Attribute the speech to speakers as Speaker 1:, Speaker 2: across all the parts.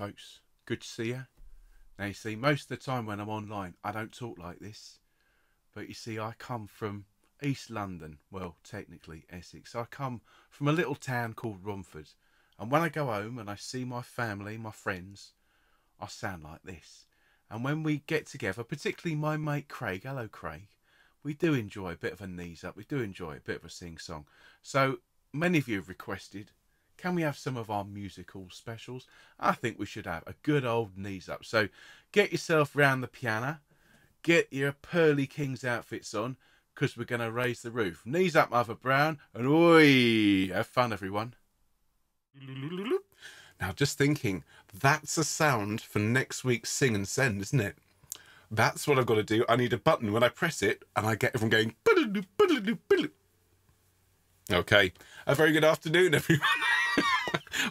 Speaker 1: folks. Good to see you. Now, you see, most of the time when I'm online, I don't talk like this. But you see, I come from East London. Well, technically Essex. I come from a little town called Romford. And when I go home and I see my family, my friends, I sound like this. And when we get together, particularly my mate Craig, hello Craig, we do enjoy a bit of a knees up. We do enjoy a bit of a sing song. So many of you have requested can we have some of our musical specials? I think we should have a good old knees up. So get yourself round the piano, get your Pearly Kings outfits on, because we're going to raise the roof. Knees up, Mother Brown, and oi, have fun, everyone. Now, just thinking, that's a sound for next week's Sing and Send, isn't it? That's what I've got to do. I need a button when I press it, and I get everyone going. Okay, a very good afternoon, everyone.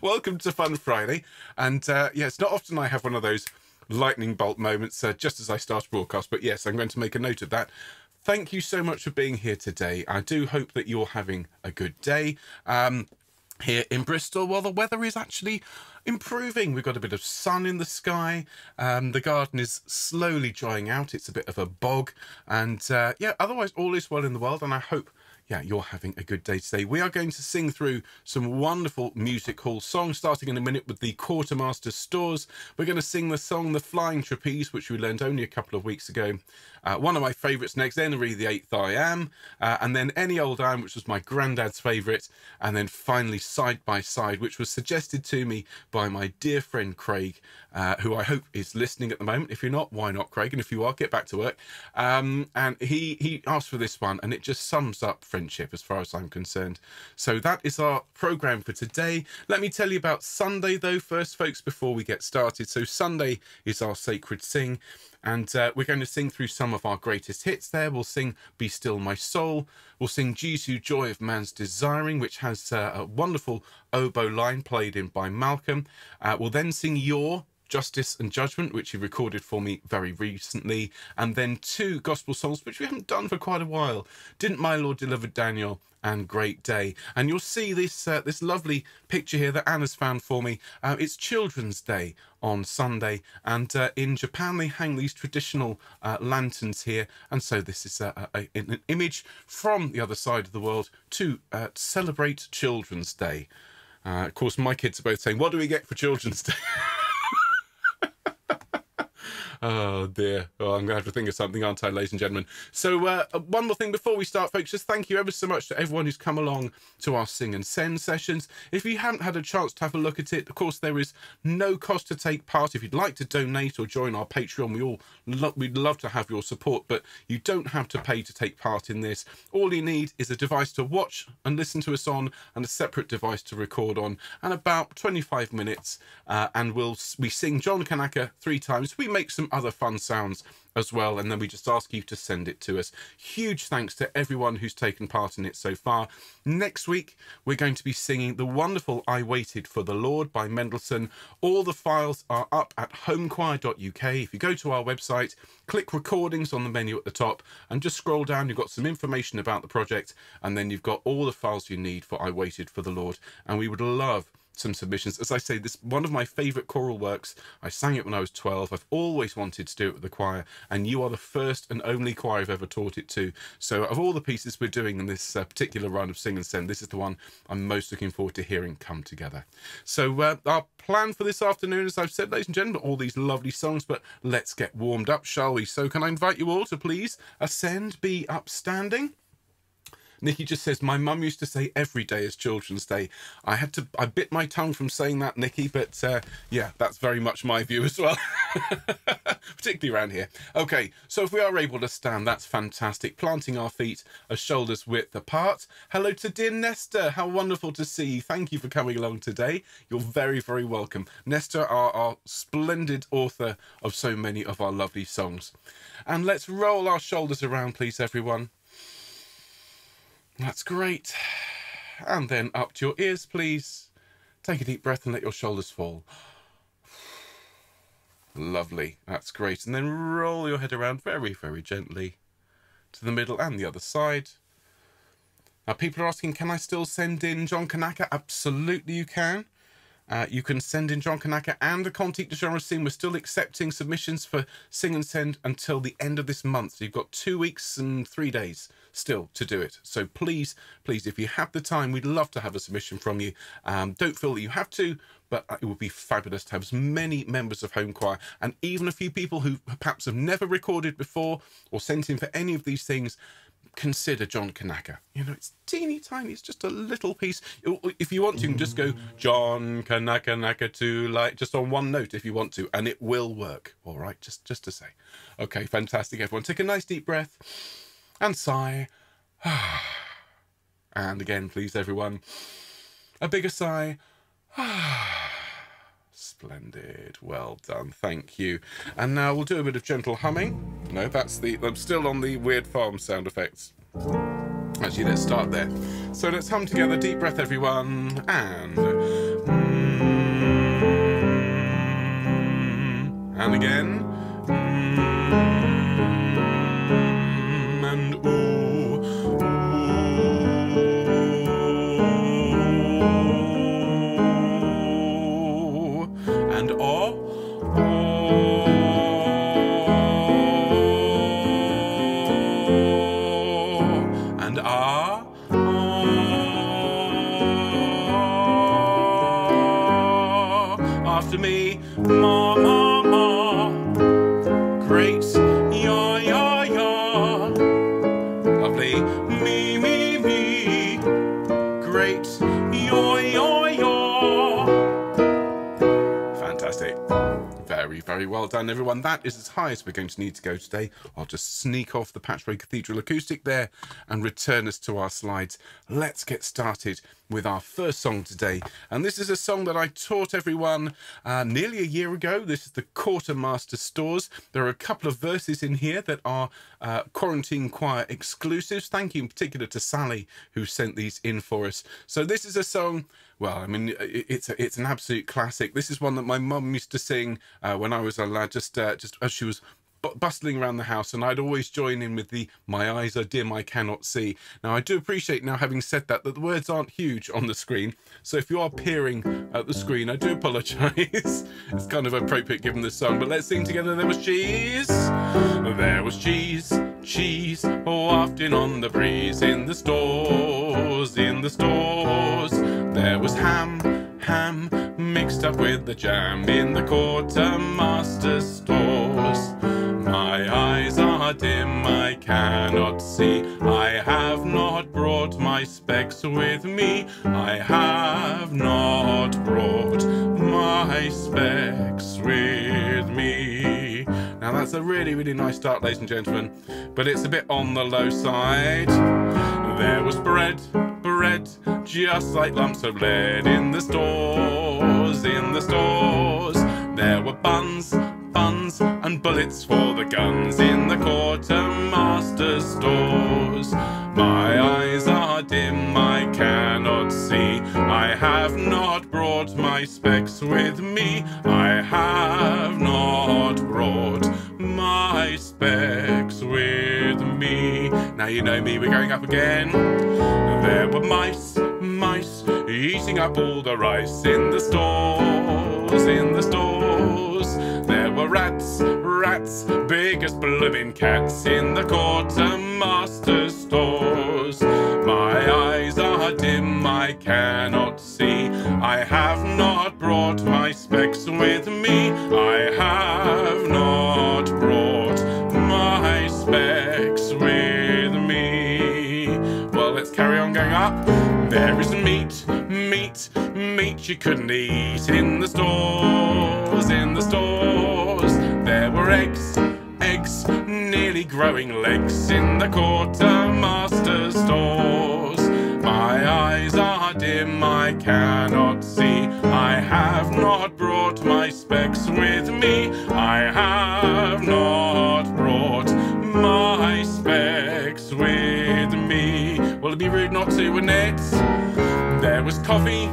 Speaker 1: Welcome to Fun Friday. And uh, yeah, it's not often I have one of those lightning bolt moments uh, just as I start a broadcast, but yes, I'm going to make a note of that. Thank you so much for being here today. I do hope that you're having a good day. Um, here in Bristol, well, the weather is actually improving. We've got a bit of sun in the sky. Um, the garden is slowly drying out. It's a bit of a bog. And uh, yeah, otherwise, all is well in the world. And I hope yeah, you're having a good day today. We are going to sing through some wonderful music hall songs, starting in a minute with the Quartermaster Stores. We're going to sing the song The Flying Trapeze, which we learned only a couple of weeks ago. Uh, one of my favourites next, Henry the Eighth I Am, uh, and then Any Old Iron, which was my granddad's favourite, and then finally Side by Side, which was suggested to me by my dear friend Craig, uh, who I hope is listening at the moment. If you're not, why not, Craig? And if you are, get back to work. Um, and he he asked for this one, and it just sums up friendship as far as I'm concerned. So that is our program for today. Let me tell you about Sunday though first, folks, before we get started. So Sunday is our sacred sing. And uh, we're going to sing through some of our greatest hits there. We'll sing Be Still My Soul. We'll sing Jesu Joy of Man's Desiring, which has uh, a wonderful oboe line played in by Malcolm. Uh, we'll then sing Your Justice and Judgment, which he recorded for me very recently, and then two gospel songs, which we haven't done for quite a while. Didn't My Lord Deliver Daniel and Great Day? And you'll see this uh, this lovely picture here that Anna's found for me. Uh, it's Children's Day on Sunday, and uh, in Japan they hang these traditional uh, lanterns here, and so this is a, a, an image from the other side of the world to uh, celebrate Children's Day. Uh, of course, my kids are both saying, "What do we get for Children's Day?" Oh dear. Oh, I'm going to have to think of something, aren't I, ladies and gentlemen? So, uh, one more thing before we start, folks, just thank you ever so much to everyone who's come along to our Sing and Send sessions. If you haven't had a chance to have a look at it, of course, there is no cost to take part. If you'd like to donate or join our Patreon, we all lo- we'd love to have your support, but you don't have to pay to take part in this. All you need is a device to watch and listen to us on, and a separate device to record on, and about 25 minutes, uh, and we'll we sing John Kanaka three times. We make some other fun sounds as well, and then we just ask you to send it to us. Huge thanks to everyone who's taken part in it so far. Next week, we're going to be singing the wonderful I Waited for the Lord by Mendelssohn. All the files are up at homechoir.uk. If you go to our website, click recordings on the menu at the top, and just scroll down, you've got some information about the project, and then you've got all the files you need for I Waited for the Lord. And we would love some submissions. As I say, this one of my favourite choral works. I sang it when I was 12. I've always wanted to do it with the choir, and you are the first and only choir I've ever taught it to. So, of all the pieces we're doing in this uh, particular run of Sing and Send, this is the one I'm most looking forward to hearing come together. So, uh, our plan for this afternoon, as I've said, ladies and gentlemen, all these lovely songs, but let's get warmed up, shall we? So, can I invite you all to please ascend, be upstanding? Nikki just says, My mum used to say every day is Children's Day. I had to, I bit my tongue from saying that, Nikki, but uh, yeah, that's very much my view as well, particularly around here. Okay, so if we are able to stand, that's fantastic. Planting our feet a shoulders width apart. Hello to dear Nesta. How wonderful to see you. Thank you for coming along today. You're very, very welcome. Nesta are our splendid author of so many of our lovely songs. And let's roll our shoulders around, please, everyone. That's great. And then up to your ears, please. Take a deep breath and let your shoulders fall. Lovely. That's great. And then roll your head around very, very gently to the middle and the other side. Now, people are asking, can I still send in John Kanaka? Absolutely, you can. Uh, you can send in John Kanaka and the Cantique de Jean Racine. We're still accepting submissions for Sing and Send until the end of this month. So you've got two weeks and three days still to do it. So please, please, if you have the time, we'd love to have a submission from you. Um, don't feel that you have to, but it would be fabulous to have as many members of Home Choir and even a few people who perhaps have never recorded before or sent in for any of these things consider John Kanaka. You know, it's teeny tiny. It's just a little piece. If you want to, you can just go John Kanaka Naka to like just on one note if you want to, and it will work. All right, just just to say. Okay, fantastic. Everyone, take a nice deep breath and sigh. and again, please, everyone, a bigger sigh. Splendid. Well done. Thank you. And now we'll do a bit of gentle humming. No, that's the... I'm still on the weird farm sound effects. Actually, let's start there. So let's hum together. Deep breath, everyone. And... Mm, and again. Done, everyone. That is as high as we're going to need to go today. I'll just sneak off the Patchwork Cathedral acoustic there and return us to our slides. Let's get started with our first song today. And this is a song that I taught everyone uh, nearly a year ago. This is the Quartermaster Stores. There are a couple of verses in here that are uh, Quarantine Choir exclusives. Thank you in particular to Sally who sent these in for us. So this is a song well, I mean, it's a, it's an absolute classic. This is one that my mum used to sing uh, when I was a lad, just uh, just as she was bustling around the house and I'd always join in with the my eyes are dim I cannot see. Now I do appreciate now having said that that the words aren't huge on the screen. So if you are peering at the screen I do apologize it's kind of appropriate given the song but let's sing together. There was cheese. There was cheese cheese wafting on the breeze in the stores in the stores there was ham ham mixed up with the jam in the quartermaster stores my eyes are dim, I cannot see. I have not brought my specs with me. I have not brought my specs with me. Now that's a really, really nice start, ladies and gentlemen, but it's a bit on the low side. There was bread, bread, just like lumps of lead in the stores, in the stores. There were buns, buns and bullets for the guns in the quartermaster's stores. My eyes are dim, I cannot see. I have not brought my specs with me. I have not you know me, we're going up again. There were mice, mice, eating up all the rice in the stores, in the stores. There were rats, rats, big as blooming cats in the quartermaster's stores. My eyes are dim, I cannot see. I have not brought my specs with me. I have you couldn't eat in the stores, in the stores. There were eggs, eggs, nearly growing legs in the quartermaster's stores. My eyes are dim, I cannot see. I have not brought my specs with me. I have not brought my specs with me. Will it be rude not to, wouldn't? There was coffee,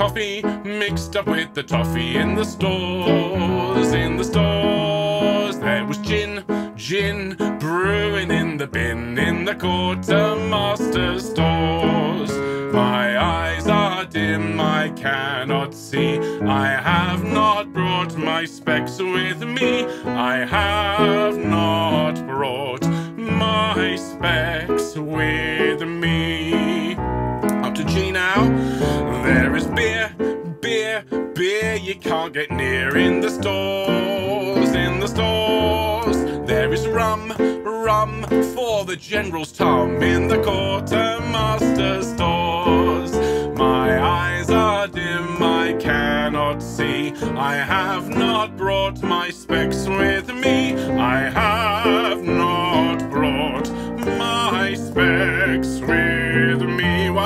Speaker 1: coffee mixed up with the toffee in the stores, in the stores. There was gin, gin brewing in the bin in the quartermaster's stores. My eyes are dim, I cannot see. I have not brought my specs with me. I have not brought my specs with me. Up to G now. There is beer, beer, beer you can't get near in the stores, in the stores. There is rum, rum for the general's tom in the quartermaster stores. My eyes are dim, I cannot see. I have not brought my specs with me. I have not brought my specs with me.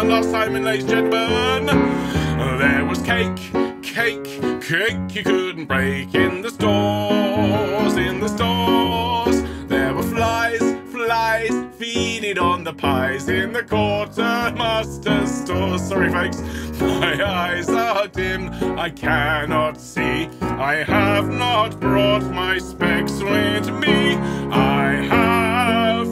Speaker 1: Last time, ladies and gentlemen. Oh, there was cake, cake, cake you couldn't break in the stores, in the stores. There were flies, flies feeding on the pies in the quartermaster store. Sorry, folks, my eyes are dim, I cannot see. I have not brought my specs with me. I have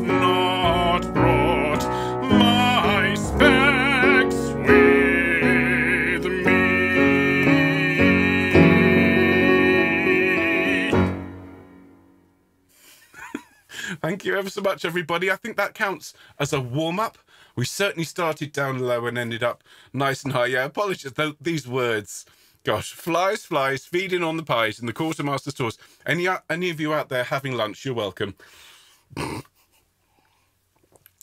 Speaker 1: Thank you ever so much, everybody. I think that counts as a warm up. We certainly started down low and ended up nice and high. Yeah, apologies. Th- these words, gosh, flies, flies, feeding on the pies in the quartermaster stores. Any any of you out there having lunch, you're welcome.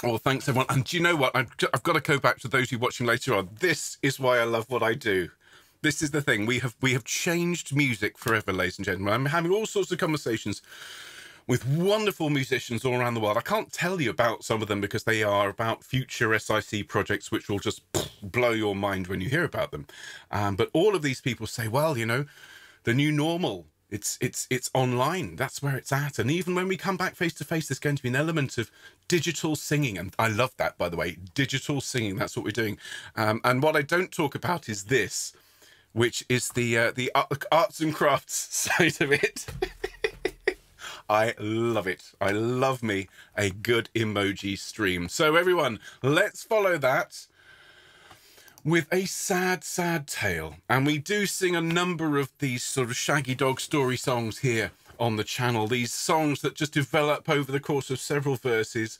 Speaker 1: Oh, thanks everyone. And do you know what? I've, I've got to go back to those who watching later on. This is why I love what I do. This is the thing. We have we have changed music forever, ladies and gentlemen. I'm having all sorts of conversations with wonderful musicians all around the world. I can't tell you about some of them because they are about future SIC projects, which will just blow your mind when you hear about them. Um, but all of these people say, well, you know, the new normal. It's it's it's online. That's where it's at. And even when we come back face to face, there's going to be an element of digital singing, and I love that. By the way, digital singing. That's what we're doing. Um, and what I don't talk about is this, which is the uh, the arts and crafts side of it. I love it. I love me a good emoji stream. So, everyone, let's follow that with a sad, sad tale. And we do sing a number of these sort of shaggy dog story songs here on the channel. These songs that just develop over the course of several verses.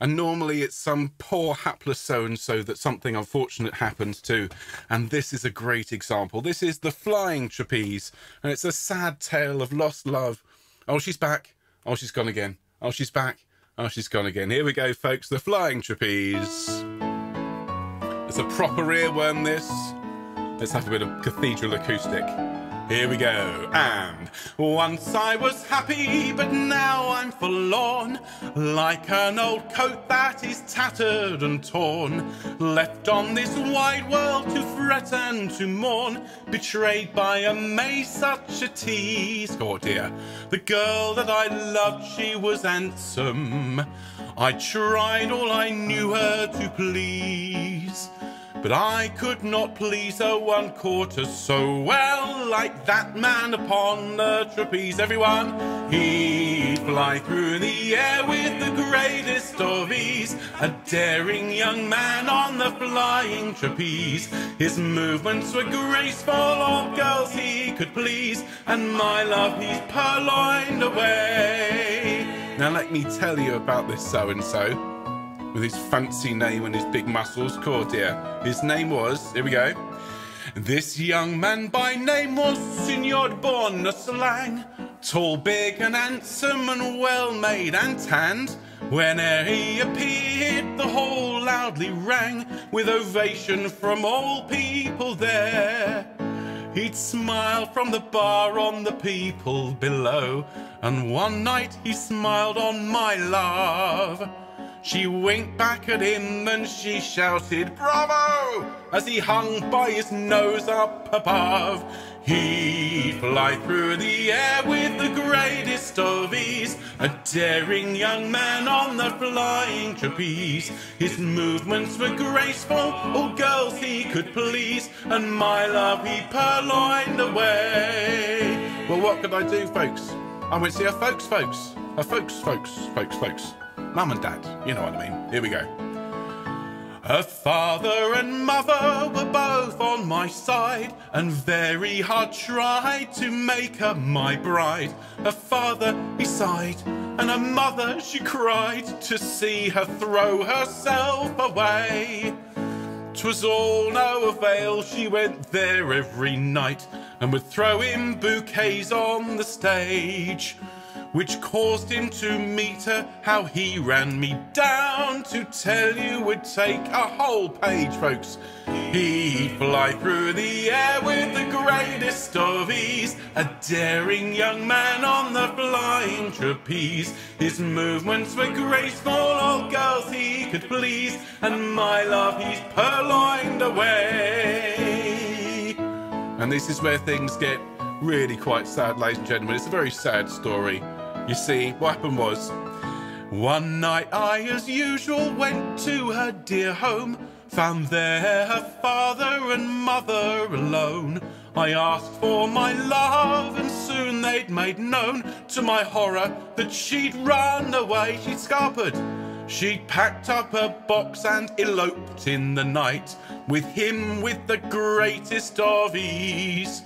Speaker 1: And normally it's some poor hapless so and so that something unfortunate happens to. And this is a great example. This is The Flying Trapeze. And it's a sad tale of lost love. Oh, she's back. Oh, she's gone again. Oh, she's back. Oh, she's gone again. Here we go, folks. The Flying Trapeze. It's a proper earworm, this. Let's have a bit of cathedral acoustic. Here we go. And once I was happy, but now I'm forlorn. Like an old coat that is tattered and torn. Left on this wide world to fret and to mourn. Betrayed by a May, such a tease. Oh dear. The girl that I loved, she was handsome. I tried all I knew her to please. But I could not please her one quarter so well, like that man upon the trapeze. Everyone, he'd fly through the air with the greatest of ease. A daring young man on the flying trapeze. His movements were graceful, all girls he could please, and my love he's purloined away. Now let me tell you about this so and so with his fancy name and his big muscles. Cordia. His name was, here we go. This young man by name was Signor Slang, Tall, big and handsome and well made and tanned. Whene'er he appeared, the hall loudly rang with ovation from all people there. He'd smile from the bar on the people below, and one night he smiled on my love. She winked back at him and she shouted, Bravo! As he hung by his nose up above. He'd fly through the air with the greatest of ease, a daring young man on the flying trapeze. His movements were graceful, all girls he could please, and my love he purloined away. Well, what could I do, folks? I went see her folks, folks. Her folks, folks, folks, folks. Mum and Dad, you know what I mean. Here we go. Her father and mother were both on my side, and very hard tried to make her my bride. Her father he sighed, and her mother she cried to see her throw herself away. 'Twas all no avail, she went there every night and would throw him bouquets on the stage which caused him to meet her. How he ran me down to tell you would take a whole page, folks. He'd fly through the air with the greatest of ease, a daring young man on the flying trapeze. His movements were graceful, all girls he could please, and my love he's purloined away. And this is where things get really quite sad, ladies and gentlemen. It's a very sad story. You see, what happened was, one night I, as usual, went to her dear home, found there her father and mother alone. I asked for my love, and soon they'd made known to my horror that she'd run away, she'd scarpered. She'd packed up her box and eloped in the night with him with the greatest of ease.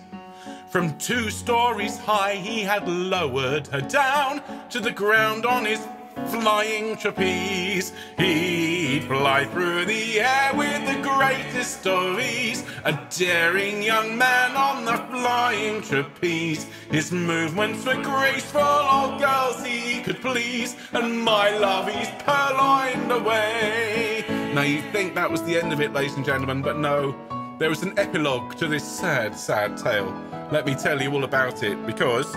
Speaker 1: From two stories high, he had lowered her down to the ground on his flying trapeze. He'd fly through the air with the greatest ease. A daring young man on the flying trapeze. His movements were graceful, all girls he could please. And my love he's purloined away. Now you think that was the end of it, ladies and gentlemen, but no. There was an epilogue to this sad, sad tale. Let me tell you all about it because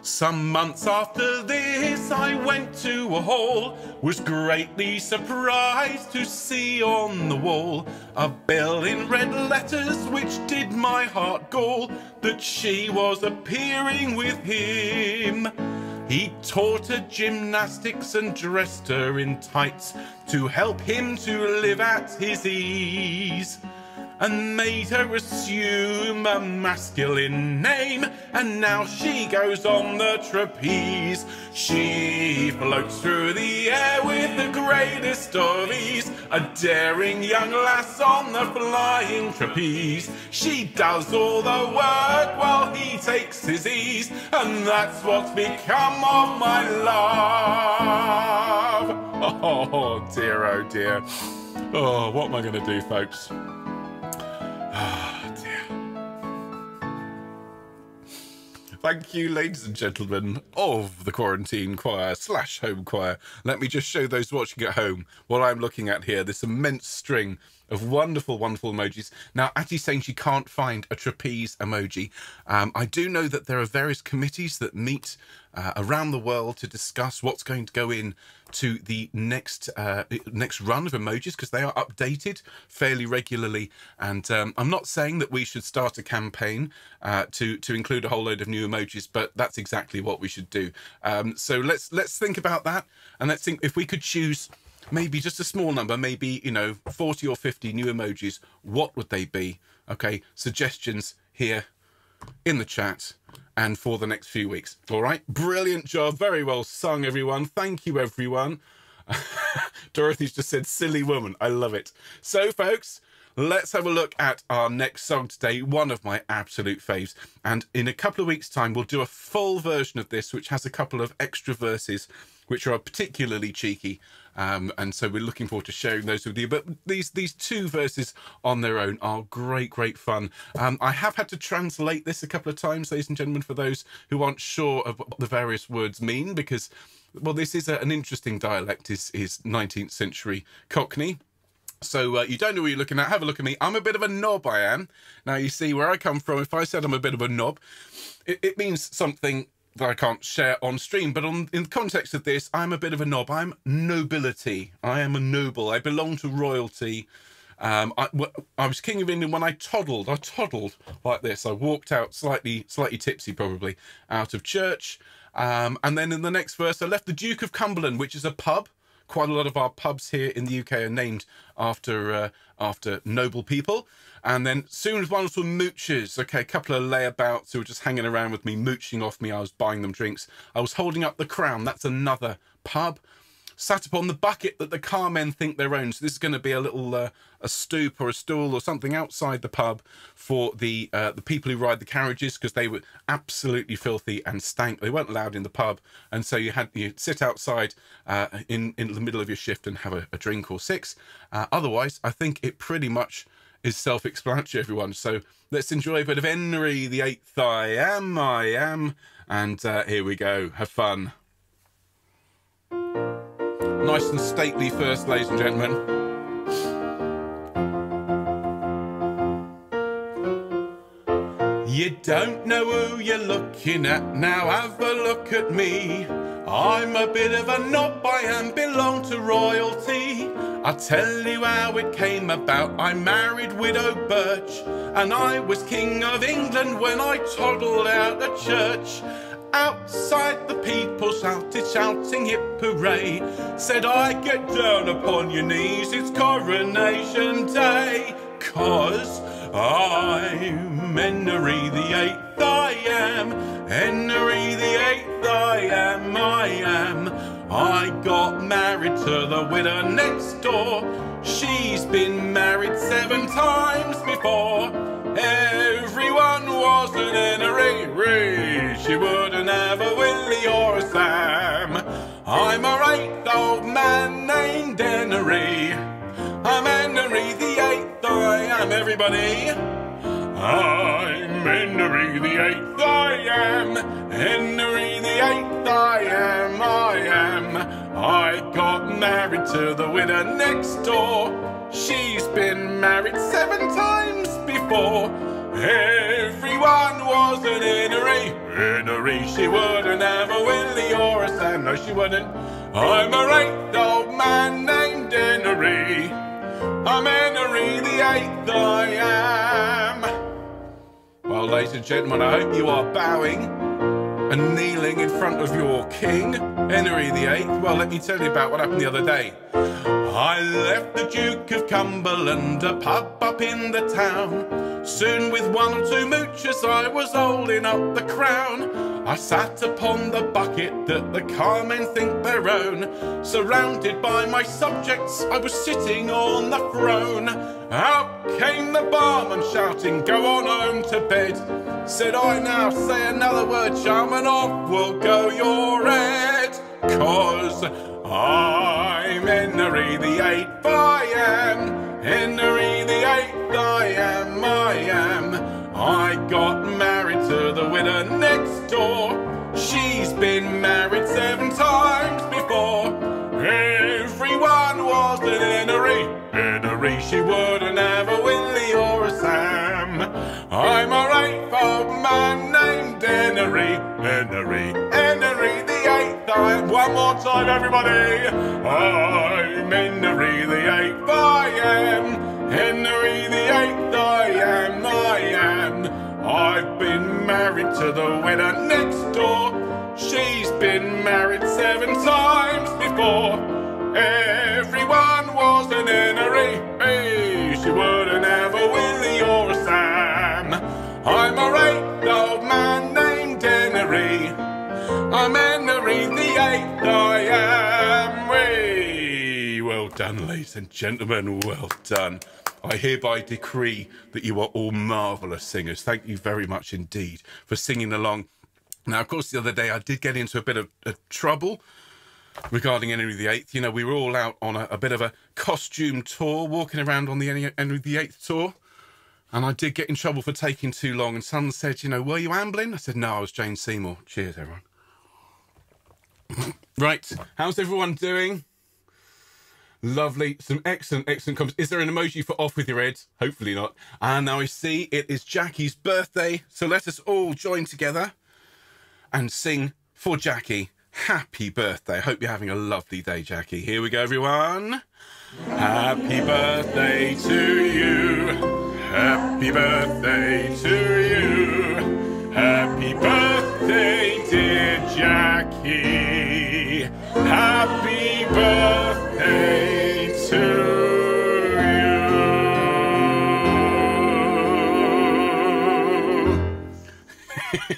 Speaker 1: some months after this I went to a hall, was greatly surprised to see on the wall a bill in red letters which did my heart gall that she was appearing with him. He taught her gymnastics and dressed her in tights to help him to live at his ease and made her assume a masculine name. And now she goes on the trapeze. She floats through the air with the greatest of ease. A daring young lass on the flying trapeze. She does all the work while he takes his ease. And that's what's become of my love. Oh dear, oh dear. Oh, what am I going to do, folks? Thank you, ladies and gentlemen of the quarantine choir slash home choir. Let me just show those watching at home what I'm looking at here. This immense string of wonderful, wonderful emojis. Now, Attie's saying she can't find a trapeze emoji. Um, I do know that there are various committees that meet uh, around the world to discuss what's going to go in to the next uh, next run of emojis because they are updated fairly regularly. And um, I'm not saying that we should start a campaign uh, to to include a whole load of new emojis, but that's exactly what we should do. Um, so let's let's think about that, and let's think if we could choose maybe just a small number, maybe you know 40 or 50 new emojis. What would they be? Okay, suggestions here in the chat and for the next few weeks. All right, brilliant job. Very well sung, everyone. Thank you, everyone. Dorothy's just said, silly woman. I love it. So, folks, let's have a look at our next song today, one of my absolute faves. And in a couple of weeks' time, we'll do a full version of this, which has a couple of extra verses, which are particularly cheeky. Um, and so we're looking forward to sharing those with you. But these these two verses on their own are great, great fun. Um, I have had to translate this a couple of times, ladies and gentlemen, for those who aren't sure of what the various words mean, because well, this is a, an interesting dialect. Is is 19th century Cockney. So uh, you don't know what you're looking at. Have a look at me. I'm a bit of a knob, I am. Now you see where I come from. If I said I'm a bit of a knob, it, it means something that I can't share on stream. But on in the context of this, I'm a bit of a knob. I'm nobility. I am a noble. I belong to royalty. Um, I, I was king of England when I toddled. I toddled like this. I walked out slightly, slightly tipsy, probably out of church. Um, and then in the next verse, I left the Duke of Cumberland, which is a pub. Quite a lot of our pubs here in the UK are named after uh, after noble people. And then soon as ones were moochers, okay, a couple of layabouts who were just hanging around with me, mooching off me. I was buying them drinks. I was holding up the crown. That's another pub. Sat upon the bucket that the carmen think they're own. So this is going to be a little uh, a stoop or a stool or something outside the pub for the uh, the people who ride the carriages because they were absolutely filthy and stank. They weren't allowed in the pub, and so you had you sit outside uh, in in the middle of your shift and have a, a drink or six. Uh, otherwise, I think it pretty much is self-explanatory, everyone. So let's enjoy a bit of Henry the Eighth. I am, I am, and uh, here we go. Have fun. Nice and stately first, ladies and gentlemen. You don't know who you're looking at, now have a look at me. I'm a bit of a knob, I am, belong to royalty. I'll tell you how it came about. I married Widow Birch, and I was King of England when I toddled out of church. Outside the people shouted, shouting hip hooray. Said I get down upon your knees, it's coronation day. Cause I'm Henry the Eighth, I am. Henry the Eighth, I am, I am. I got married to the widow next door. She's been married seven times before. Everyone was an Henry. She wouldn't have a Willie or a Sam. I'm a eighth old man named Henry. I'm Henry the Eighth, I am everybody. I'm Henry the Eighth, I am. Henry the Eighth, I am, I am. I got married to the widow next door. She's been married seven times before. Everyone was an Henry. Henry, she wouldn't have a Willie or a Sam. No, she wouldn't. I'm a eighth old man named Henry. I'm Henry the Eighth, I am. Well, ladies and gentlemen, I hope you are bowing and kneeling in front of your king, Henry Eighth. Well, let me tell you about what happened the other day. I left the Duke of Cumberland, a pub up in the town. Soon with one or two moochers I was holding up the crown. I sat upon the bucket that the carmen think their own. Surrounded by my subjects, I was sitting on the throne. Out came the barman shouting, go on home to bed. Said I now say another word, chum, and off will go your head. Cause I'm Henry the Eighth, I am. Henry the Eighth, I am, I am. I got married to the widow next door. She's been married seven times before. Everyone was an Henry. Henry, she wouldn't have a Willie or a Sam. I'm a eighth old man named Henry. Henry, One more time, everybody. I'm Henry the Eighth. I am Henry the Eighth. I am. I am. I've been married to the widow next door. She's been married seven times before. Everyone was an Henry. Hey, she wouldn't have a Willie or a Sam. I'm a eighth old man named Henry. I'm Henry the. I am. Way. Well done, ladies and gentlemen. Well done. I hereby decree that you are all marvellous singers. Thank you very much indeed for singing along. Now, of course, the other day I did get into a bit of, of trouble regarding Henry VIII. You know, we were all out on a, a, bit of a costume tour, walking around on the Henry VIII tour. And I did get in trouble for taking too long. And someone said, you know, were you ambling? I said, no, I was Jane Seymour. Cheers, everyone. Right, how's everyone doing? Lovely. Some excellent, excellent comments. Is there an emoji for off with your head? Hopefully not. And now I see it is Jackie's birthday. So let us all join together and sing for Jackie. Happy birthday. Hope you're having a lovely day, Jackie. Here we go, everyone. Happy birthday to you. Happy birthday to you. Happy birthday, dear Jackie.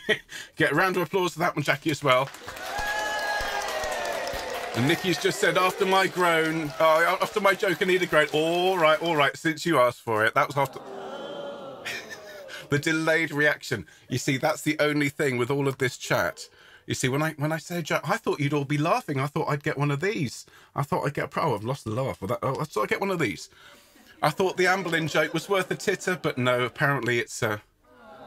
Speaker 1: Get a round of applause for that one, Jackie, as well. And Nikki's just said, after my groan, oh, after my joke, I need a groan. All right, all right, since you asked for it. That was after. the delayed reaction. You see, that's the only thing with all of this chat. You see, when I when I say joke, I thought you'd all be laughing. I thought I'd get one of these. I thought I'd get a pro. I've lost the laugh. Well, that, oh, I thought I'd get one of these. I thought the Anne Boleyn joke was worth a titter, but no, apparently it's uh,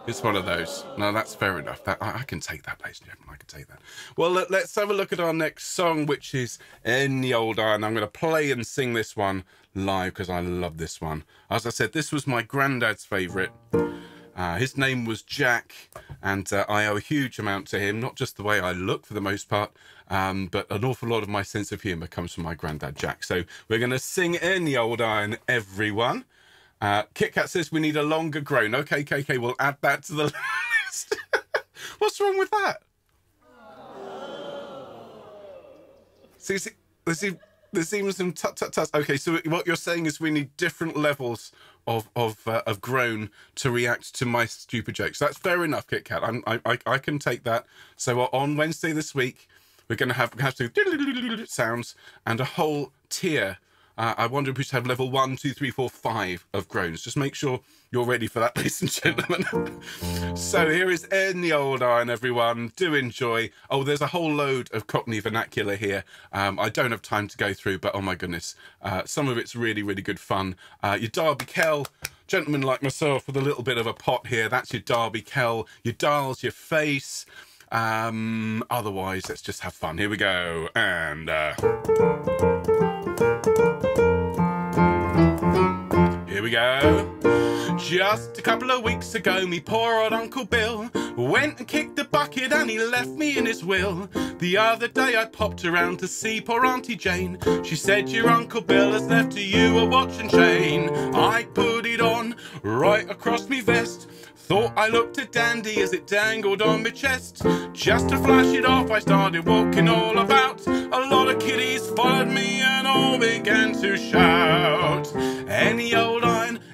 Speaker 1: it's one of those. No, that's fair enough. That I, I can take that, ladies and gentlemen. I can take that. Well, let, us have a look at our next song, which is Any Old Iron. I'm going to play and sing this one live because I love this one. As I said, this was my granddad's favourite. Uh, his name was Jack, and uh, I owe a huge amount to him, not just the way I look for the most part, um, but an awful lot of my sense of humour comes from my granddad Jack. So we're going to sing Any Old Iron, everyone. Uh, Kit Kat says we need a longer groan. Okay, KK, we'll add that to the list. What's wrong with that? See, see, there's, there's even some tut tut tut. Okay, so what you're saying is we need different levels of of uh, of groan to react to my stupid jokes. That's fair enough, Kit Kat. I'm, I, I I can take that. So on Wednesday this week, we're going to have have to sounds and a whole tier. Uh, I wonder if we should have level one, two, three, four, five of groans. Just make sure you're ready for that, ladies and gentlemen. so here is Any Old Iron, everyone. Do enjoy. Oh, there's a whole load of Cockney vernacular here. Um, I don't have time to go through, but oh my goodness, uh, some of it's really, really good fun. Uh, your Derby Kell gentlemen like myself with a little bit of a pot here. That's your Derby Kell. Your dials, your face. Um, otherwise, let's just have fun. Here we go. And. Uh... go. Just a couple of weeks ago, me poor old Uncle Bill went and kicked the bucket and he left me in his will. The other day I popped around to see poor Auntie Jane. She said, Your Uncle Bill has left to you a watch and chain. I put it on right across me vest. Thought I looked a dandy as it dangled on my chest. Just to flash it off, I started walking all about. A lot of kiddies followed me and all began to shout. Any old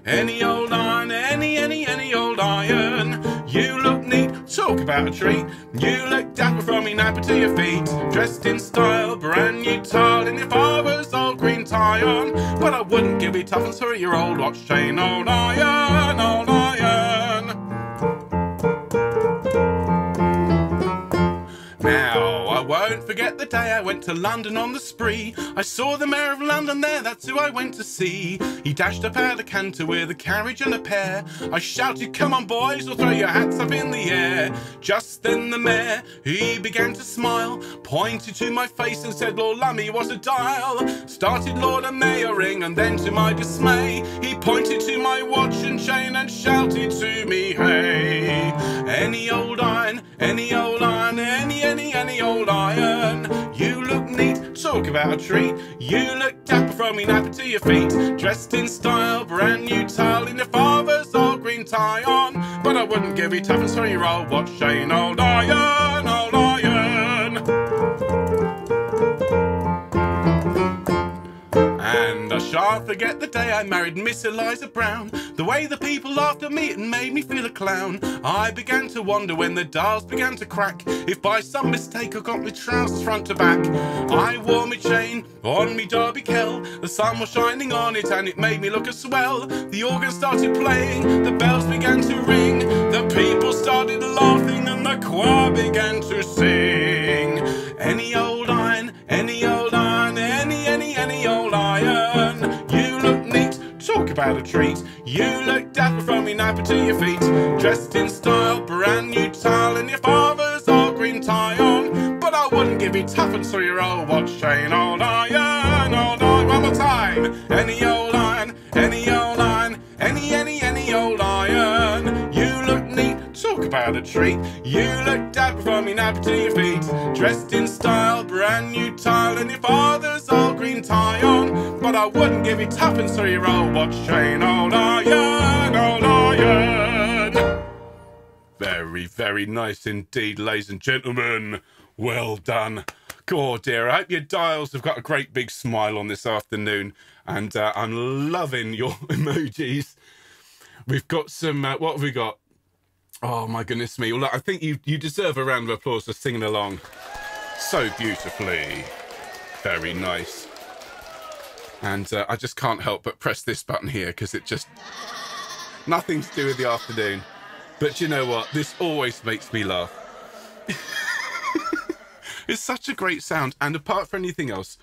Speaker 1: any old iron, any, any, any old iron. You look neat, talk about a treat. You look dapper from your napper to your feet. Dressed in style, brand new tile, and if I was old green tie on, but I wouldn't give you tuppence for your old watch chain. Old iron, old iron. Went to London on the spree. I saw the Mayor of London there, that's who I went to see. He dashed up out of Canter with a carriage and a pair. I shouted, come on boys, or throw your hats up in the air. Just then the Mayor, he began to smile, pointed to my face and said, Lord Lummy, what a dial. Started Lord and Mayoring, and then to my dismay, he pointed to my watch and chain and shouted to me, hey, any old iron, any old iron, any any, any old iron. Talk about a treat. You look dapper from your napper to your feet. Dressed in style, brand new tile in your father's old green tie on. But I wouldn't give you tuppence for your old watch chain, old iron. I shan't forget the day I married Miss Eliza Brown. The way the people laughed at me and made me feel a clown. I began to wonder when the dials began to crack if by some mistake I got my trousers front to back. I wore my chain on me Derby Kell. The sun was shining on it and it made me look a swell. The organ started playing, the bells began to ring. The people started laughing and the choir began to sing. Any old iron, any old iron, any, any, any old iron. Talk about a treat. You look dapper from your napper to your feet. Dressed in style, brand new tile, and your father's old green tie on. But I wouldn't give you tuppence for your old watch chain. Old iron, old iron, one more time. Any old iron, any old iron, about a treat. You look dapper from your napper to your feet. Dressed in style, brand new tile, and your father's old green tie on. But I wouldn't give you tuppence for your old watch chain. Old iron, old iron. Very, very nice indeed, ladies and gentlemen. Well done. God, dear. I hope your dials have got a great big smile on this afternoon. And uh, I'm loving your emojis. We've got some, uh, what have we got? Oh, my goodness me. Well, I think you, you deserve a round of applause for singing along so beautifully. Very nice. And uh, I just can't help but press this button here because it just... Nothing to do with the afternoon. But you know what? This always makes me laugh. it's such a great sound. And apart from anything else,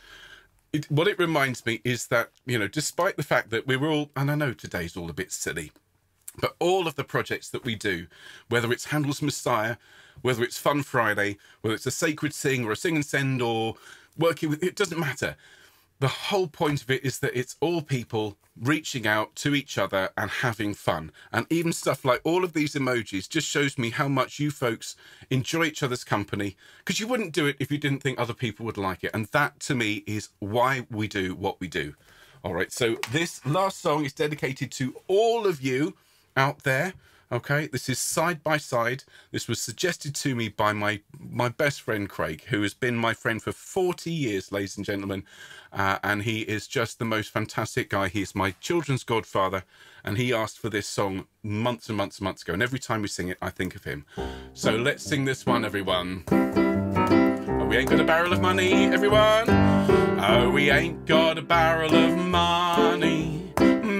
Speaker 1: it, what it reminds me is that, you know, despite the fact that we were all, and I know today's all a bit silly, but all of the projects that we do, whether it's Handel's Messiah, whether it's Fun Friday, whether it's a Sacred Sing or a Sing and Send or working with, it doesn't matter the whole point of it is that it's all people reaching out to each other and having fun. And even stuff like all of these emojis just shows me how much you folks enjoy each other's company because you wouldn't do it if you didn't think other people would like it. And that to me is why we do what we do. All right, so this last song is dedicated to all of you out there Okay, this is side by side. This was suggested to me by my my best friend Craig, who has been my friend for 40 years, ladies and gentlemen, uh, and he is just the most fantastic guy. He is my children's godfather, and he asked for this song months and months and months ago. And every time we sing it, I think of him. So let's sing this one, everyone. Oh, we ain't got a barrel of money, everyone. Oh, we ain't got a barrel of money.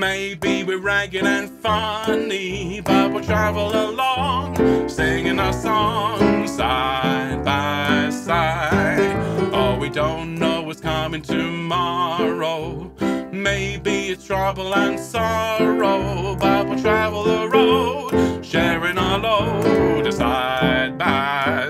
Speaker 1: Maybe we're ragged and funny, but we'll travel along, singing our songs side by side. Oh, we don't know what's coming tomorrow. Maybe it's trouble and sorrow, but we'll travel the road, sharing our load side by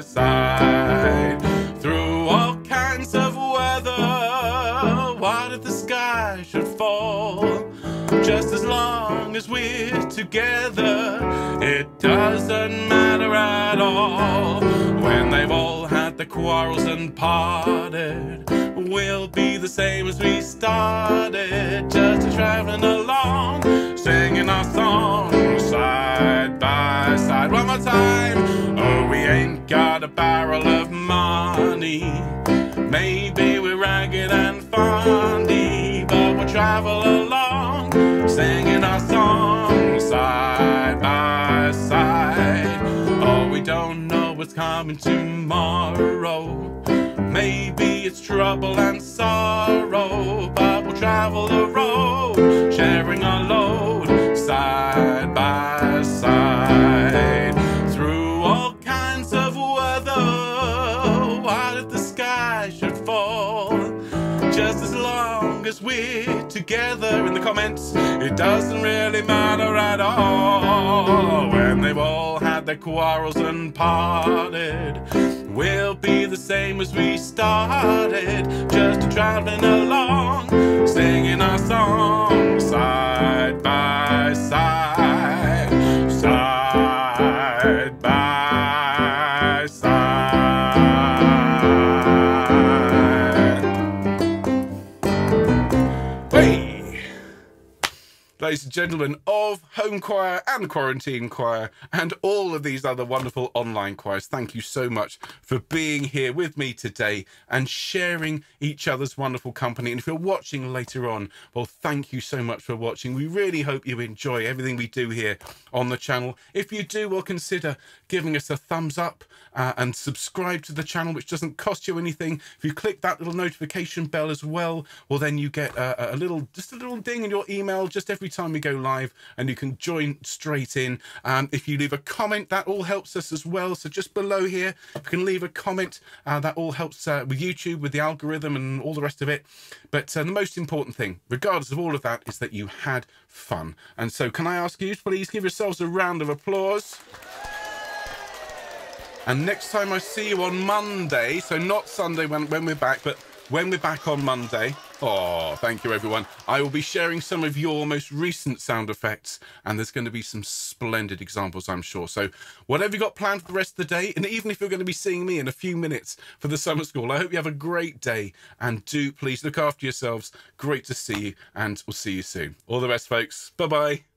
Speaker 1: just as long as we're together. It doesn't matter at all when they've all had their quarrels and parted. We'll be the same as we started, just traveling along, singing our songs side by side. One more time. Oh, we ain't got a barrel of money. Maybe we're ragged and funny, but we'll travel coming tomorrow. Maybe it's trouble and sorrow, but we'll travel the road, sharing our load side by side. Through all kinds of weather, what if the sky should fall? Just as long as we're together in the comments. It doesn't really matter at all when they've all had their quarrels and parted. We'll be the same as we started, just traveling along, singing our song side by side, ladies and gentlemen of Home Choir and Quarantine Choir and all of these other wonderful online choirs. Thank you so much for being here with me today and sharing each other's wonderful company. And if you're watching later on, well, thank you so much for watching. We really hope you enjoy everything we do here on the channel. If you do, well, consider giving us a thumbs up uh, and subscribe to the channel, which doesn't cost you anything. If you click that little notification bell as well, well, then you get a, a little, just a little ding in your email just every time we go live and you can join straight in. Um, if you leave a comment, that all helps us as well. So just below here, you can leave a comment. Uh, that all helps uh, with YouTube, with the algorithm and all the rest of it. But uh, the most important thing, regardless of all of that, is that you had fun. And so can I ask you, please give yourselves a round of applause. And next time I see you on Monday, so not Sunday when, when we're back, but when we're back on Monday, oh, thank you everyone, I will be sharing some of your most recent sound effects, and there's going to be some splendid examples, I'm sure. So, whatever you got planned for the rest of the day, and even if you're going to be seeing me in a few minutes for the summer school, I hope you have a great day, and do please look after yourselves. Great to see you, and we'll see you soon. All the best, folks. Bye bye.